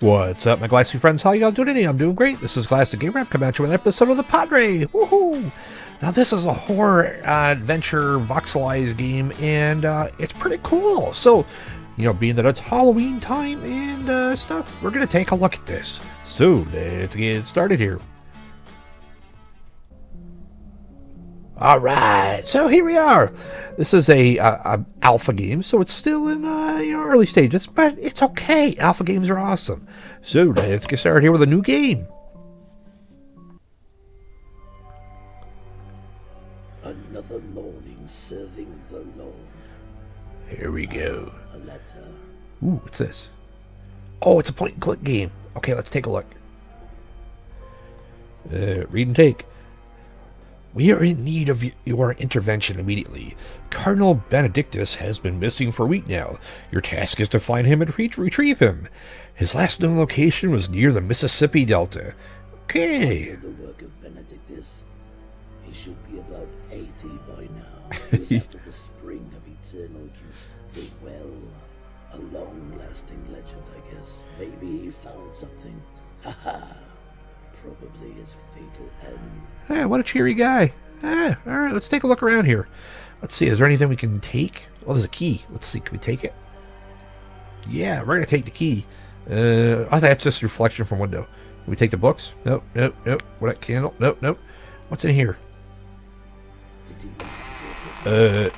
What's up, my Glassy friends? How y'all doing today? I'm doing great. This is Glassic Gamer. I'm coming at you with an episode of The Padre. Woohoo! Now, this is a horror uh, adventure voxelized game, and uh, it's pretty cool. So, you know, being that it's Halloween time and uh, stuff, we're going to take a look at this. So, let's get started here. All right, so here we are. This is a, a, a alpha game, so it's still in uh, you know, early stages, but it's okay. Alpha games are awesome. So let's get started here with a new game. Another morning serving the Lord. Here we go. A letter. Ooh, what's this? Oh, it's a point and click game. Okay, let's take a look. Uh, read and take. We are in need of your intervention immediately. Cardinal Benedictus has been missing for a week now. Your task is to find him and re- retrieve him. His last known location was near the Mississippi Delta. Okay. The work of Benedictus. He should be about 80 by now. It was after the spring of eternal youth. The well. A long lasting legend, I guess. Maybe he found something. Haha. Probably his fatal end. Hey, what a cheery guy. Ah, all right, let's take a look around here. Let's see, is there anything we can take? Oh, there's a key. Let's see, can we take it? Yeah, we're going to take the key. Uh, oh, that's just reflection from window. Can we take the books? Nope, nope, nope. What candle? Nope, nope. What's in here? Uh,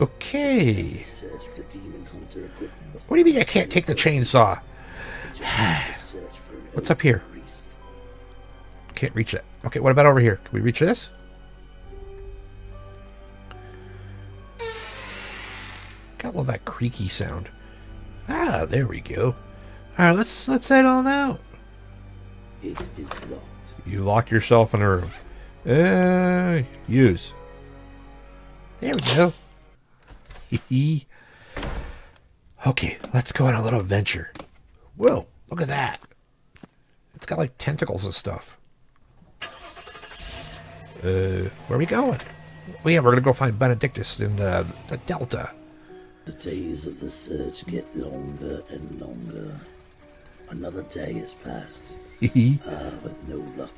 okay. What do you mean I can't take the chainsaw? What's up here? Can't reach it. Okay, what about over here? Can we reach this? Gotta love that creaky sound. Ah, there we go. Alright, let's let's head on out. It is locked. You lock yourself in a room. Uh, use. There we go. Okay, let's go on a little adventure. Whoa, look at that. It's got like tentacles and stuff. Uh, where are we going? Oh yeah, we're gonna go find Benedictus in uh, the Delta. The days of the search get longer and longer. Another day has passed. Ah, with no luck.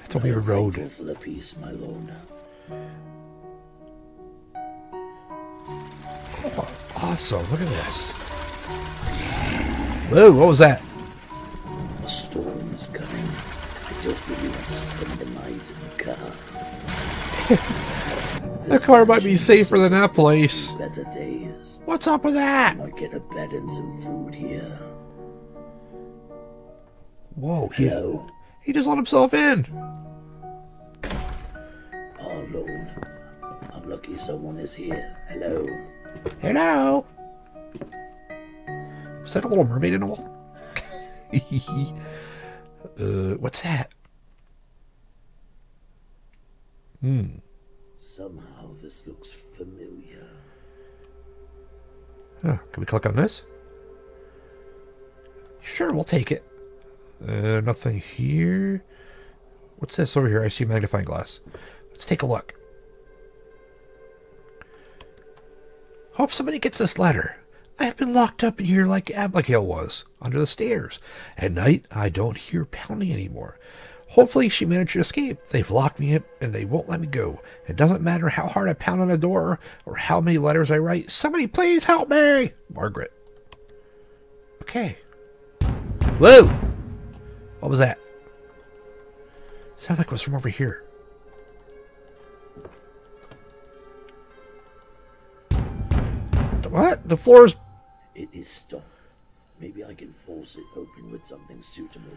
That's a weird road. for the peace, my lord. Oh, awesome, look at this. Whoa, what was that? A storm is coming. Don't really want to spend the night in the car. That car might be safer than that place. Better days. What's up with that? I might get a bed and some food here. Whoa, he, Hello. he just let himself in. Oh, Lord. I'm lucky someone is here. Hello. Hello. Was that a little mermaid in the wall? uh, what's that? Hmm. Somehow this looks familiar. Huh, can we click on this? Sure, we'll take it. Uh, nothing here. What's this over here? I see magnifying glass. Let's take a look. Hope somebody gets this letter. I have been locked up in here like Abigail was, under the stairs. At night, I don't hear pounding anymore. Hopefully, she managed to escape. They've locked me up and they won't let me go. It doesn't matter how hard I pound on the door or how many letters I write. Somebody please help me! Margaret. Okay. Whoa! What was that? Sounded like it was from over here. What? The floor is... It is stuck. Maybe I can force it open with something suitable.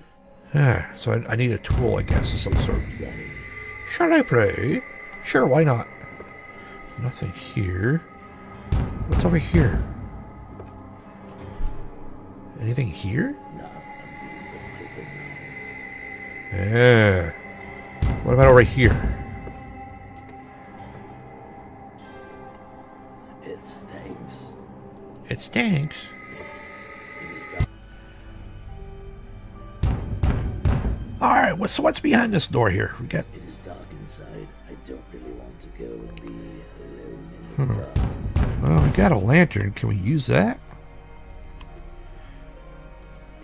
Ah, so I, I need a tool, I guess, of some sort. Shall I pray? Sure, why not? Nothing here. What's over here? Anything here? Now I'm reading the Bible now. Yeah. What about over here? It stinks. It stinks. What's what's behind this door here? We got. It is dark inside. I don't really want to go and be alone in the hmm. dark. Well, we got a lantern. Can we use that?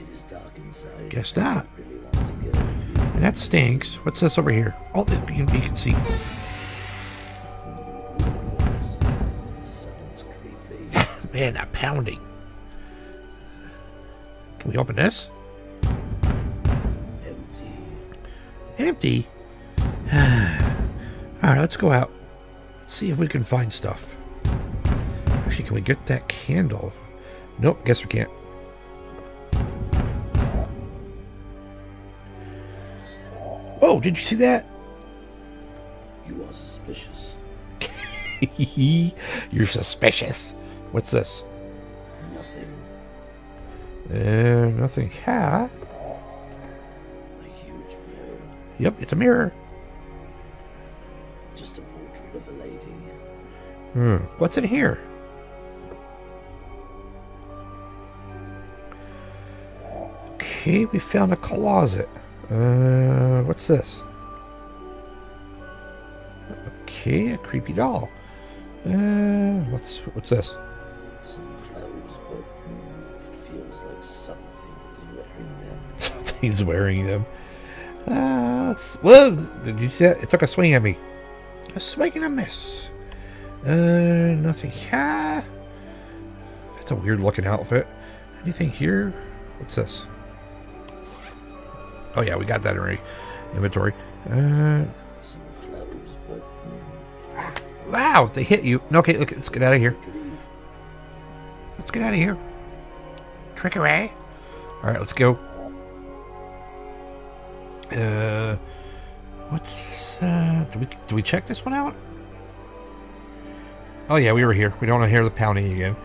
It is dark inside. Guess not. really want to go and that stinks. What's this over here? Oh, you can, you can see. Sounds creepy. Man, that pounding. Can we open this? Empty. All right, let's go out. Let's see if we can find stuff. Actually, can we get that candle? Nope, guess we can't. Oh, did you see that? You are suspicious. You're suspicious. What's this? Nothing. Uh, nothing. Ha. Yep, it's a mirror. Just a portrait of a lady. Hmm. What's in here? Okay, we found a closet. Uh, what's this? Okay, a creepy doll. Uh, what's what's this? Some clothes, but mm, it feels like something is wearing them. Something's wearing them. Uh. Whoa! Did you see that? It took a swing at me. A swing and a miss. Uh, nothing. Ah, that's a weird looking outfit. Anything here? What's this? Oh yeah, we got that already. Inventory. Uh, wow! They hit you. Okay, look. Let's get out of here. Let's get out of here. Trick Trickery. All right, let's go. Uh, what's uh? Do we do we check this one out? Oh yeah, we were here. We don't want to hear the pounding again.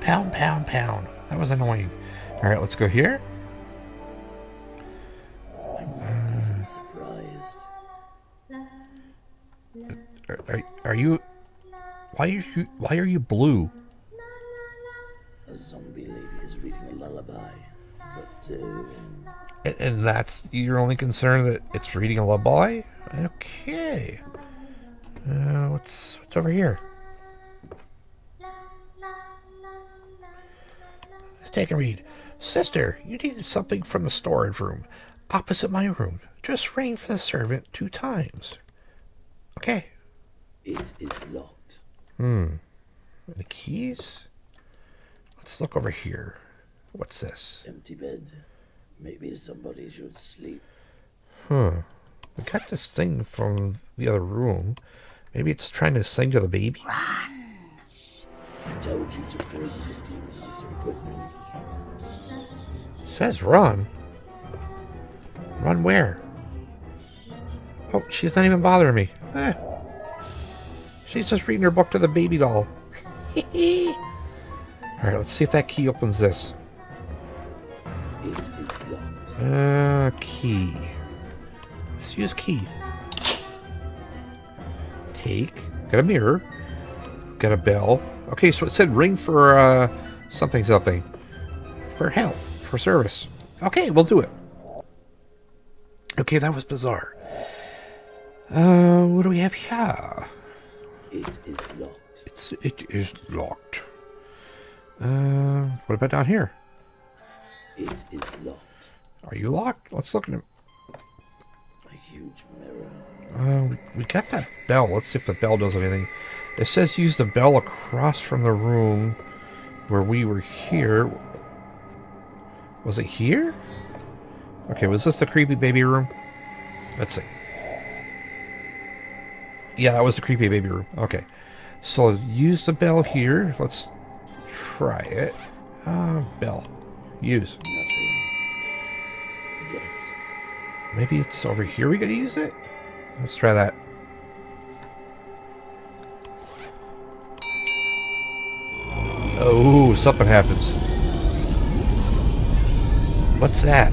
Pound, pound, pound. That was annoying. All right, let's go here. I'm surprised. Are, are, are you? Why are you? Why are you blue? A zombie lady is reading a lullaby, but uh, And, that's your only concern that it's reading a lullaby? Okay. Uh, what's what's over here? Let's take a read. Sister, you needed something from the storage room, opposite my room. Just ring for the servant two times. Okay. it is locked. Hmm. The keys? Let's look over here. What's this? Empty bed. Maybe somebody should sleep. Huh. We got this thing from the other room. Maybe it's trying to sing to the baby. Run! I told you to bring the demon hunter equipment. says run. Run where? Oh, she's not even bothering me. Eh. She's just reading her book to the baby doll. Alright, let's see if that key opens this. It is locked. Uh, key. Let's use key. Take. Got a mirror. Got a bell. Okay, so it said ring for uh, something something. For help. For service. Okay, we'll do it. Okay, that was bizarre. Uh, what do we have here? It is locked. It's it is locked. Uh, what about down here? It is locked. Are you locked? Let's look at it. A huge mirror. Uh, we, we got that bell. Let's see if the bell does anything. It says use the bell across from the room where we were here. Was it here? Okay, was this the creepy baby room? Let's see. Yeah, that was the creepy baby room. Okay. So use the bell here. Let's try it. Uh, bell. Use. Maybe it's over here we gotta use it? Let's try that. Oh, something happens. What's that?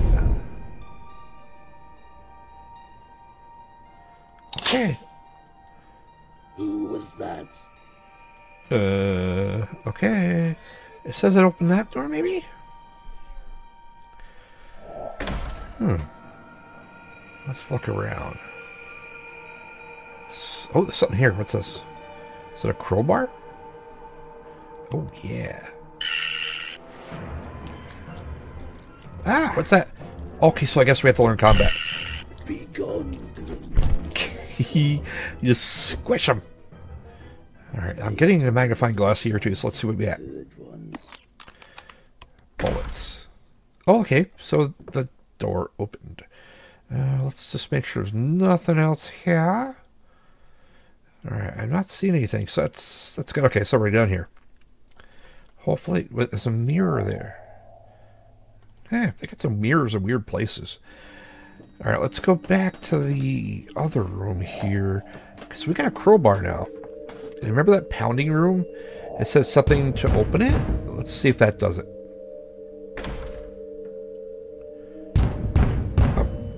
Okay. Who was that? Uh, okay. It says it opened that door, maybe? Let's look around. Oh, there's something here. What's this? Is it a crowbar? Oh, yeah. Ah, what's that? Okay, so I guess we have to learn combat. Be you just squish them. Alright, I'm getting a magnifying glass here too, so let's see what we got. Bullets. Oh, okay, so the door opened. Uh, let's just make sure there's nothing else here. Alright, I'm not seeing anything, so that's that's good. Okay, so we're down here. Hopefully, wait, there's a mirror there. Yeah, they got some mirrors in weird places. Alright, let's go back to the other room here. Because we got a crowbar now. Remember that pounding room? It says something to open it? Let's see if that does it.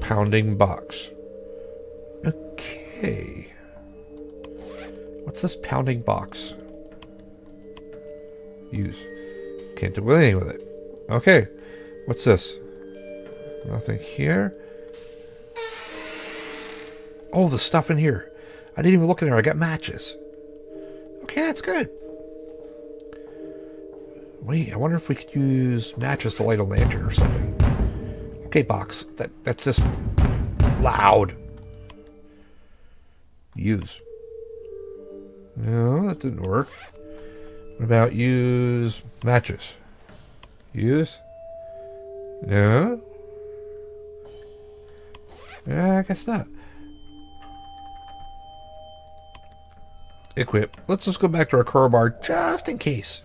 Pounding box. Okay. What's this pounding box? Use. Can't do anything with it. Okay. What's this? Nothing here. Oh, the stuff in here. I didn't even look in there. I got matches. Okay, that's good. Wait, I wonder if we could use matches to light a lantern or something. Okay, box. That that's just loud. Use. No, that didn't work. What about use matches? Use? No? Yeah, I guess not. Equip. Let's just go back to our crowbar just in case.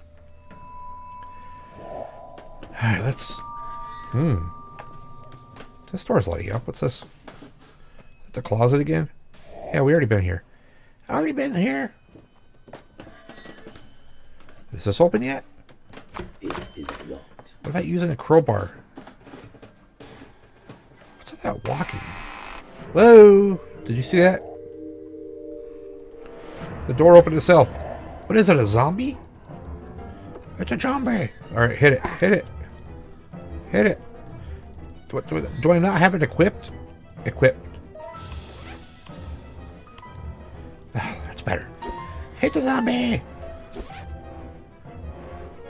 Alright, let's... Hmm. This door's lighting up. What's this? Is the closet again? Yeah, we already been here. Already been here. Is this open yet? It is locked. What about using a crowbar? What's with that walking? Whoa! Did you see that? The door opened itself. What is it, a zombie? It's a zombie. Alright, hit it. Hit it. Hit it. Do, I- do, do I not have it equipped? Equipped. Ah, that's better. Hit the zombie!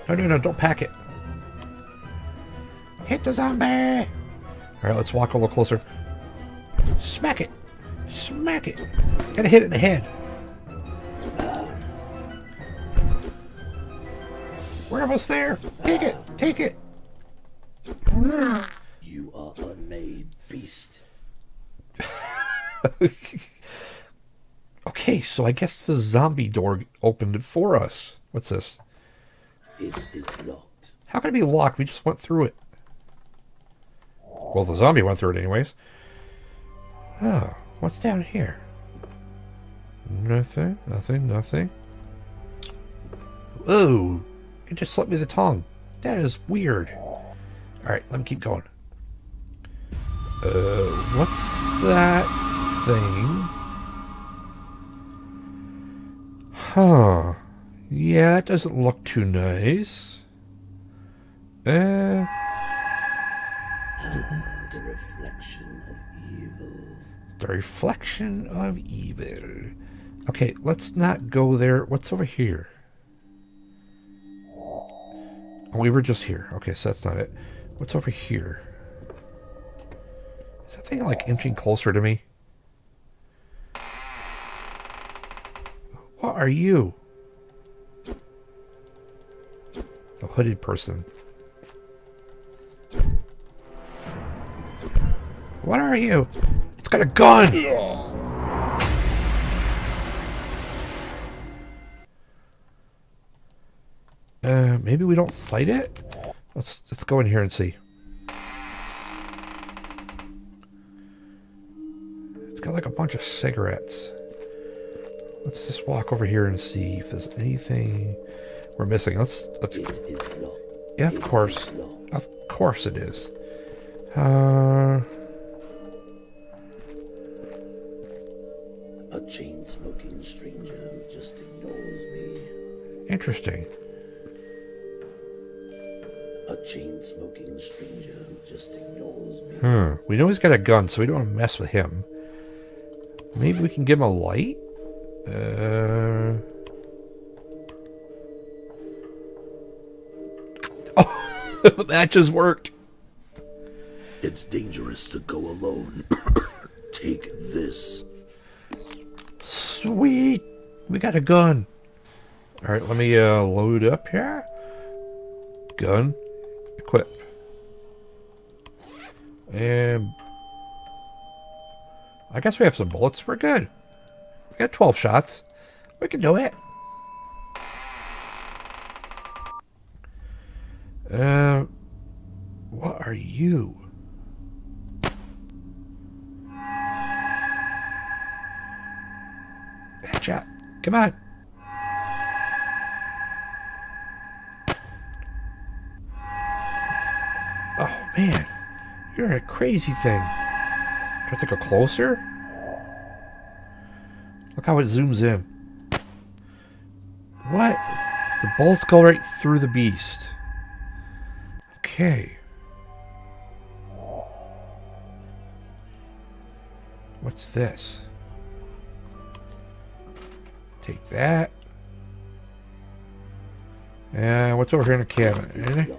No, no, no, don't pack it. Hit the zombie! Alright, let's walk a little closer. Smack it! Smack it! Gotta hit it in the head. We're almost there! Take it! Take it! You are a made beast. Okay, so I guess the zombie door opened it for us. What's this? It is locked. How can it be locked? We just went through it. Well, the zombie went through it anyways. Oh, what's down here? Nothing, nothing, nothing. Whoa! It just slipped me the tongue. That is weird. Alright, let me keep going. Uh, what's that thing? Huh. Yeah, that doesn't look too nice. Uh, The reflection of evil. the reflection of evil. Okay, let's not go there. What's over here? Oh, we were just here. Okay, so that's not it. What's over here? Is that thing like inching closer to me? What are you? A hooded person. What are you? It's got a gun! Uh, maybe we don't fight it? Let's let's go in here and see. Got like a bunch of cigarettes. Let's just walk over here and see if there's anything we're missing. Let's let's yeah, of course. Of course it is. Uh A chain smoking stranger just ignores me. interesting. A chain smoking stranger just ignores me. Hmm. We know he's got a gun, so we don't want to mess with him. Maybe we can give him a light? Uh... Oh, the matches worked. It's dangerous to go alone. Take this. Sweet. We got a gun. All right, let me uh, load up here. Gun. Equip. And I guess we have some bullets. We're good. We got 12 shots. We can do it. Uh, what are you? Bad shot. Come on. Oh man, you're a crazy thing. I take a closer? Look how it zooms in. What? The bullets go right through the beast. Okay. What's this? Take that. And what's over here in the cabinet? Anything?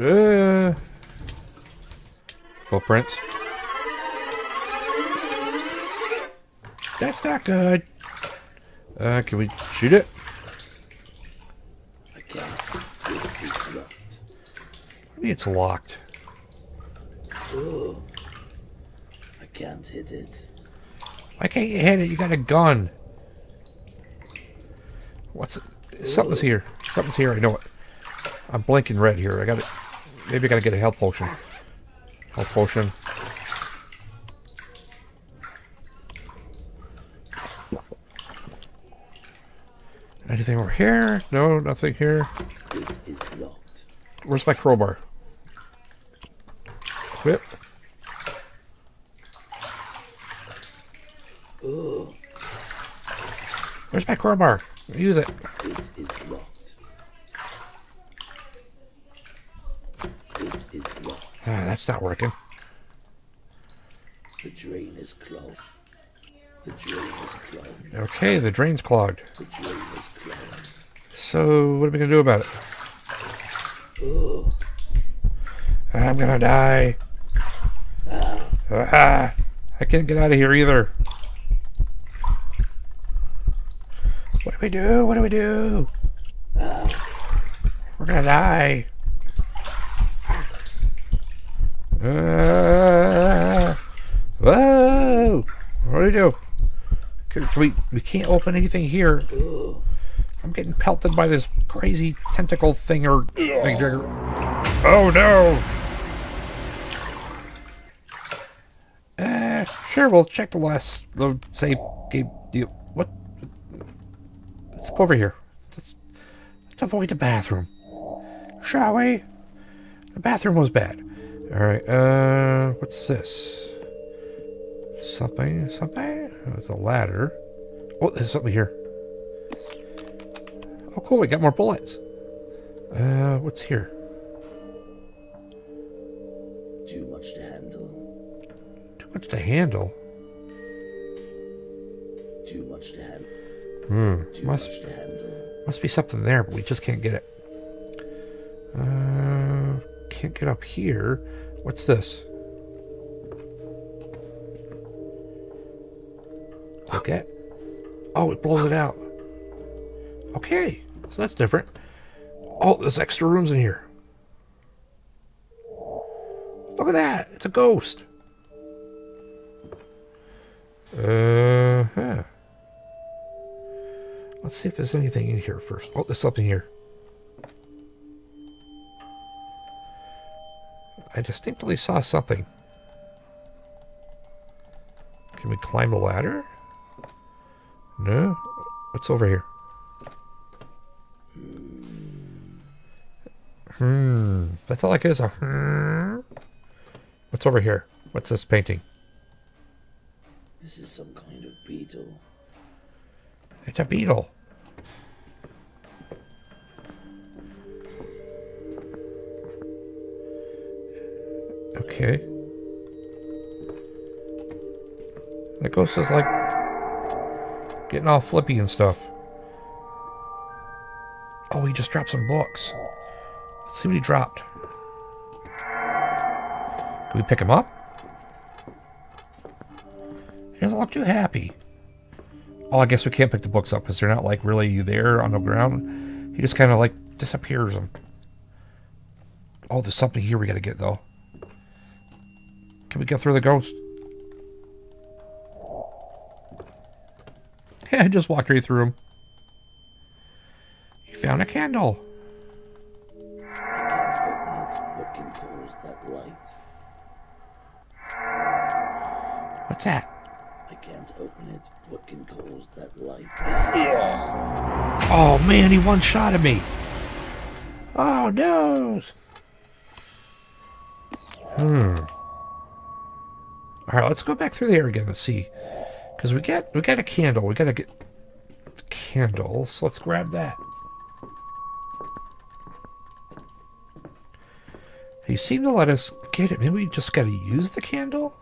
Uh, footprints. That's not good. Uh, can we shoot it? I can't. It is locked. Maybe it's locked. Oh. I can't hit it. Why can't you hit it? You got a gun. What's it? Something's here. Something's here. I know it. I'm blinking red here. I got it. Maybe I gotta get a health potion. Health potion. Anything over here? No, nothing here. It is locked. Where's my crowbar? Whip. Oh. Where's my crowbar? Use it. It is locked. It is locked. Ah, that's not working. The drain is clogged. The drain is clogged. Okay, the drain's clogged. The drain is clogged. So, what are we gonna do about it? Oh. I'm gonna die. Ah, I can't get out of here either. What do we do? What do we do? We're gonna die. Uh, whoa! What do we do? Can, we we can't open anything here. I'm getting pelted by this crazy tentacle thing or thingamajigger. Oh no! Uh, sure, we'll check the last load save game deal. What? Let's go over here. Let's, let's avoid the bathroom. Shall we? The bathroom was bad. Alright, uh, what's this? Something, something? Oh, it's a ladder. Oh, there's something here. Oh, cool, we got more bullets. Uh, what's here? Too much to handle. Too much to handle. Too much to handle. Hmm, Too must, much to handle. must be something there, but we just can't get it. Can't get up here. What's this? Look at. Oh, it blows it out. Okay, so that's different. Oh, there's extra rooms in here. Look at that. It's a ghost. Uh huh. Let's see if there's anything in here first. Oh, there's something here. I distinctly saw something. Can we climb the ladder? No? What's over here? Hmm. That's all I is a hmm. What's over here? What's this painting? This is some kind of beetle. It's a beetle. Ghost is like getting all flippy and stuff. Oh, he just dropped some books. Let's see what he dropped. Can we pick him up? He doesn't look too happy. Oh, I guess we can't pick the books up because they're not like really there on the ground. He just kind of like disappears them. Oh, there's something here we gotta get though. Can we get through the ghost? I just walked right through him. He found a candle. What's that? I can't open it. What can cause that light? Oh man, he one shot at me. Oh no. Hmm. All right, let's go back through there again and see, because we got we got a candle. We gotta get the candle. So let's grab that. He seemed to let us get it. Maybe we just gotta use the candle.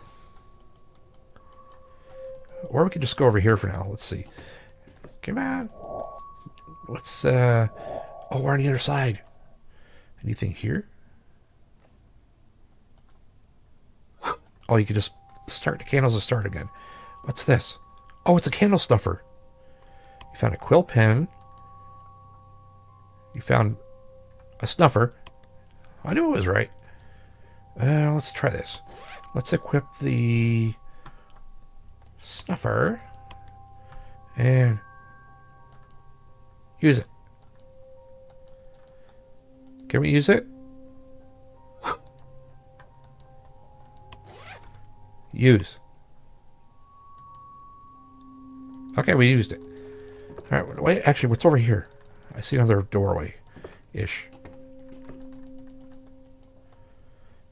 Or we could just go over here for now. Let's see. Come on. What's, uh... Oh, we're on the other side. Anything here? Oh, you can just start the candles to start again. What's this? Oh, it's a candle snuffer. You found a quill pen. You found a snuffer. I knew it was right. Uh, let's try this. Let's equip the snuffer and use it. Can we use it? use. Okay, we used it. All right, wait. Actually, what's over here? I see another doorway, ish.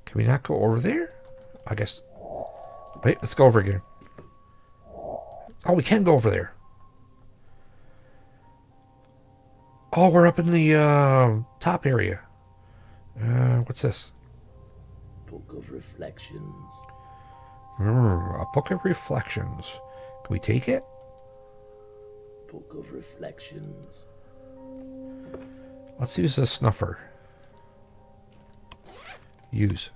Can we not go over there? I guess. Wait, let's go over again. Oh, we can go over there. Oh, we're up in the uh, top area. Uh, what's this? Book of Reflections. Mm, a book of reflections. Can we take it? Book of Reflections. Let's use the snuffer. Use.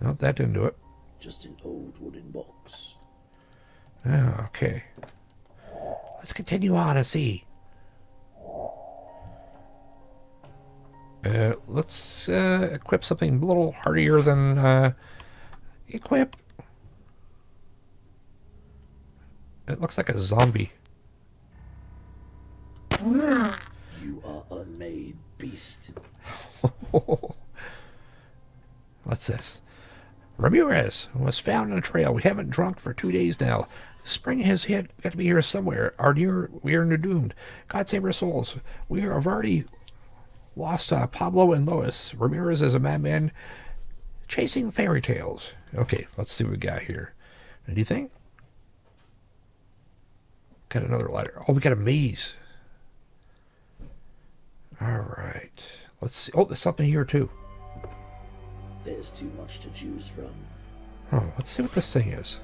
No, that didn't do it. Just an old wooden box. Ah, okay. Let's continue on and see. Uh, let's uh, equip something a little hardier than uh, equip. It looks like a zombie. You are unmade beast. What's this? Ramirez was found on a trail. We haven't drunk for two days now. Spring has hit. Got to be here somewhere. Our near, we are doomed. God save our souls. We have already lost uh, Pablo and Lois. Ramirez is a madman chasing fairy tales. Okay, let's see what we got here. Anything? Got another letter. Oh, we got a maze. All right. Let's see. Oh, there's something here too. There's too much to choose from. Oh, let's see what this thing is.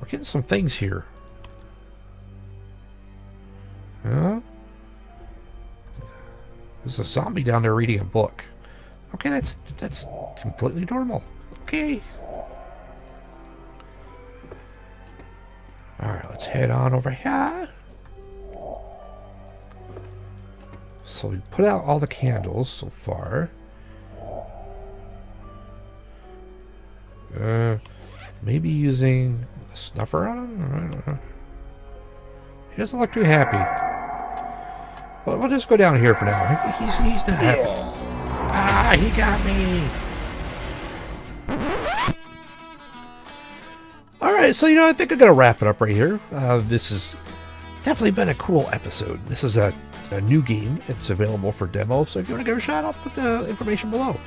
We're getting some things here. Huh? There's a zombie down there reading a book. Okay, that's that's completely normal. Okay. Let's head on over here. So we put out all the candles so far. Uh, maybe using a snuffer on him? I don't know. He doesn't look too happy. Well, we'll just go down here for now. He's, he's not happy. Ah, he got me. Right, so you know, I think I'm gonna wrap it up right here. Uh, this has definitely been a cool episode. This is a, a new game. It's available for demo, so if you want to give it a shot, I'll put the information below.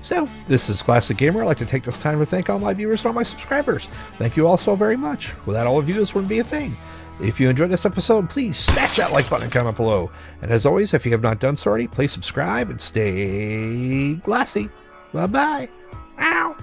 So, this is Glassic Gamer. I'd like to take this time to thank all my viewers and all my subscribers. Thank you all so very much. Without all of you, this wouldn't be a thing. If you enjoyed this episode, please smash that like button and comment below. And as always, if you have not done so already, please subscribe and stay glassy. Bye bye. Ow.